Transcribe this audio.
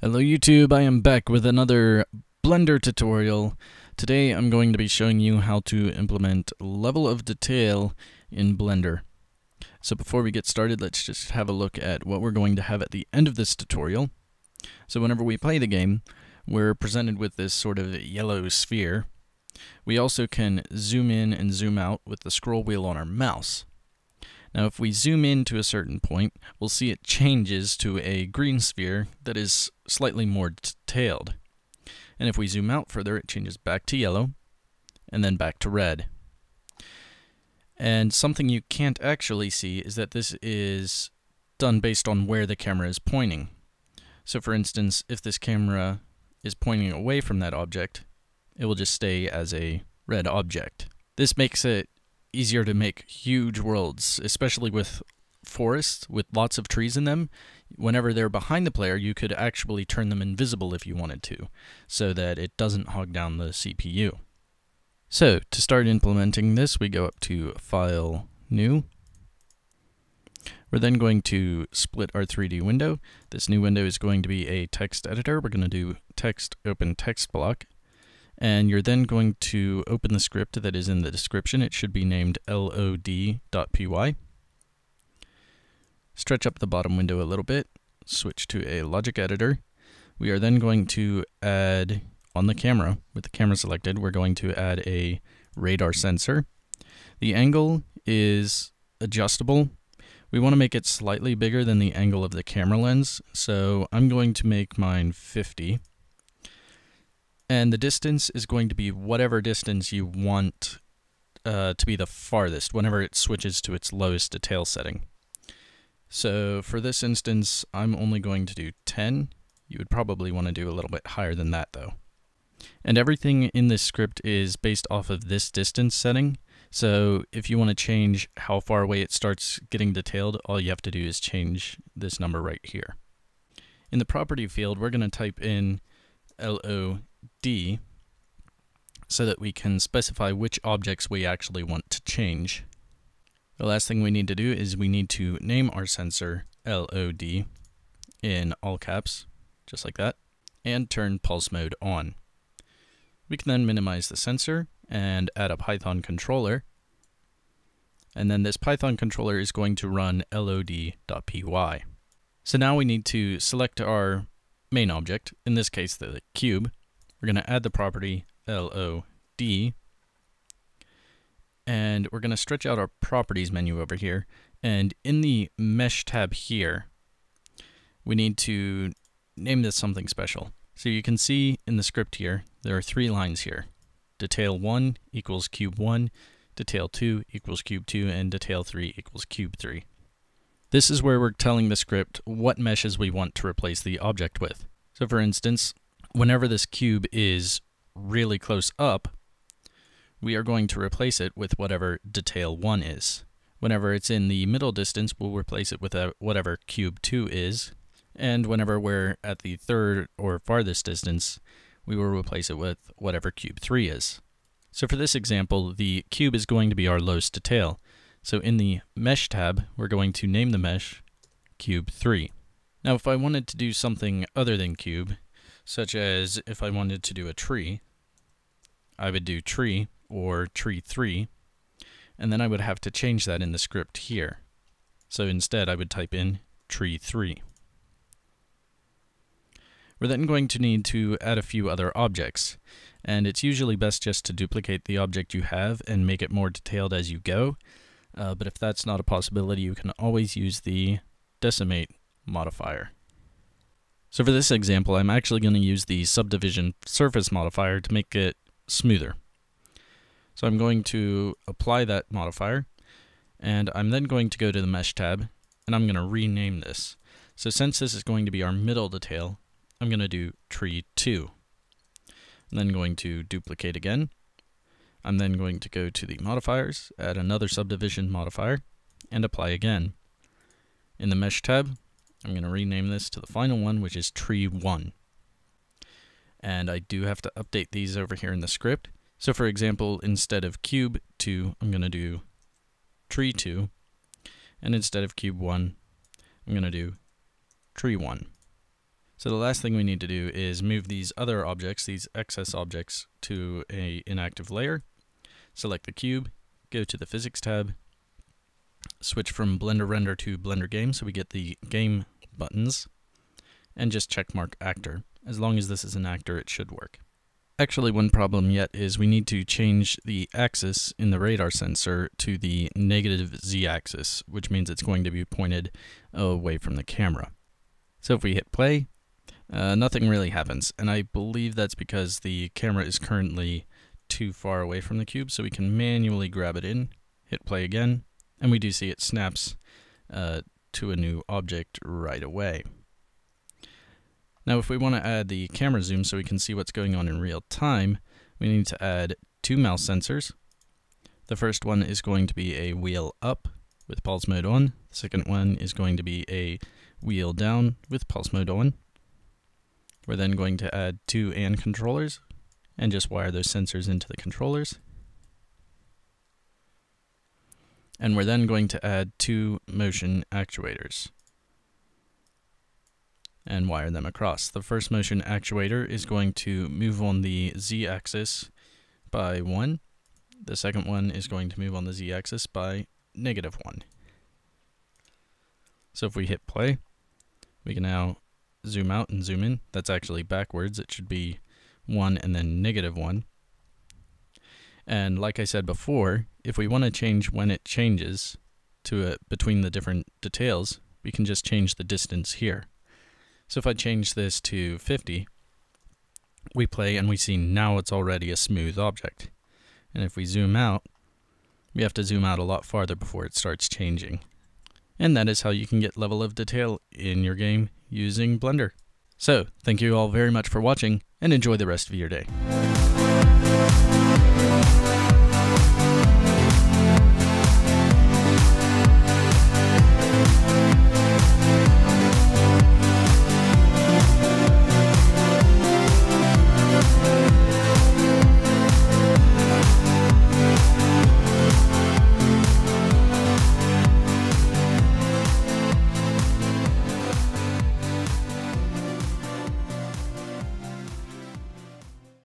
Hello YouTube, I am back with another Blender tutorial. Today I'm going to be showing you how to implement level of detail in Blender. So before we get started, let's just have a look at what we're going to have at the end of this tutorial. So whenever we play the game, we're presented with this sort of yellow sphere. We also can zoom in and zoom out with the scroll wheel on our mouse. Now if we zoom in to a certain point, we'll see it changes to a green sphere that is slightly more detailed. And if we zoom out further, it changes back to yellow, and then back to red. And something you can't actually see is that this is done based on where the camera is pointing. So for instance, if this camera is pointing away from that object, it will just stay as a red object. This makes it easier to make huge worlds, especially with forests with lots of trees in them. Whenever they're behind the player, you could actually turn them invisible if you wanted to, so that it doesn't hog down the CPU. So, to start implementing this, we go up to File, New. We're then going to split our 3D window. This new window is going to be a text editor. We're going to do text open text block and you're then going to open the script that is in the description. It should be named lod.py. Stretch up the bottom window a little bit, switch to a logic editor. We are then going to add, on the camera, with the camera selected, we're going to add a radar sensor. The angle is adjustable. We want to make it slightly bigger than the angle of the camera lens, so I'm going to make mine 50 and the distance is going to be whatever distance you want uh, to be the farthest whenever it switches to its lowest detail setting. So for this instance, I'm only going to do 10. You would probably want to do a little bit higher than that though. And everything in this script is based off of this distance setting. So if you want to change how far away it starts getting detailed, all you have to do is change this number right here. In the property field, we're going to type in LO D so that we can specify which objects we actually want to change. The last thing we need to do is we need to name our sensor LOD in all caps, just like that, and turn pulse mode on. We can then minimize the sensor and add a Python controller. And then this Python controller is going to run lod.py. So now we need to select our main object, in this case the cube, we're going to add the property LOD, and we're going to stretch out our properties menu over here. And in the mesh tab here, we need to name this something special. So you can see in the script here, there are three lines here. Detail 1 equals cube 1, detail 2 equals cube 2, and detail 3 equals cube 3. This is where we're telling the script what meshes we want to replace the object with. So for instance, whenever this cube is really close up, we are going to replace it with whatever detail 1 is. Whenever it's in the middle distance, we'll replace it with whatever cube 2 is. And whenever we're at the third or farthest distance, we will replace it with whatever cube 3 is. So for this example, the cube is going to be our lowest detail. So in the Mesh tab, we're going to name the mesh Cube 3. Now if I wanted to do something other than cube, such as if I wanted to do a tree, I would do tree or tree 3, and then I would have to change that in the script here. So instead I would type in tree 3. We're then going to need to add a few other objects, and it's usually best just to duplicate the object you have and make it more detailed as you go, uh, but if that's not a possibility you can always use the decimate modifier. So for this example, I'm actually going to use the subdivision surface modifier to make it smoother. So I'm going to apply that modifier, and I'm then going to go to the Mesh tab, and I'm going to rename this. So since this is going to be our middle detail, I'm going to do tree 2. I'm then going to duplicate again. I'm then going to go to the modifiers, add another subdivision modifier, and apply again. In the Mesh tab, I'm going to rename this to the final one, which is tree 1. And I do have to update these over here in the script. So for example, instead of cube 2, I'm going to do tree 2. And instead of cube 1, I'm going to do tree 1. So the last thing we need to do is move these other objects, these excess objects, to a inactive layer. Select the cube, go to the Physics tab, switch from Blender Render to Blender Game so we get the game buttons, and just checkmark actor. As long as this is an actor, it should work. Actually, one problem yet is we need to change the axis in the radar sensor to the negative z-axis, which means it's going to be pointed away from the camera. So if we hit play, uh, nothing really happens, and I believe that's because the camera is currently too far away from the cube, so we can manually grab it in, hit play again, and we do see it snaps uh, to a new object right away. Now if we want to add the camera zoom so we can see what's going on in real time, we need to add two mouse sensors. The first one is going to be a wheel up with pulse mode on. The second one is going to be a wheel down with pulse mode on. We're then going to add two AND controllers and just wire those sensors into the controllers. And we're then going to add two motion actuators and wire them across. The first motion actuator is going to move on the z-axis by 1. The second one is going to move on the z-axis by negative 1. So if we hit play, we can now zoom out and zoom in. That's actually backwards. It should be 1 and then negative 1. And like I said before, if we want to change when it changes to a, between the different details, we can just change the distance here. So if I change this to 50, we play and we see now it's already a smooth object. And if we zoom out, we have to zoom out a lot farther before it starts changing. And that is how you can get level of detail in your game using Blender. So, thank you all very much for watching, and enjoy the rest of your day.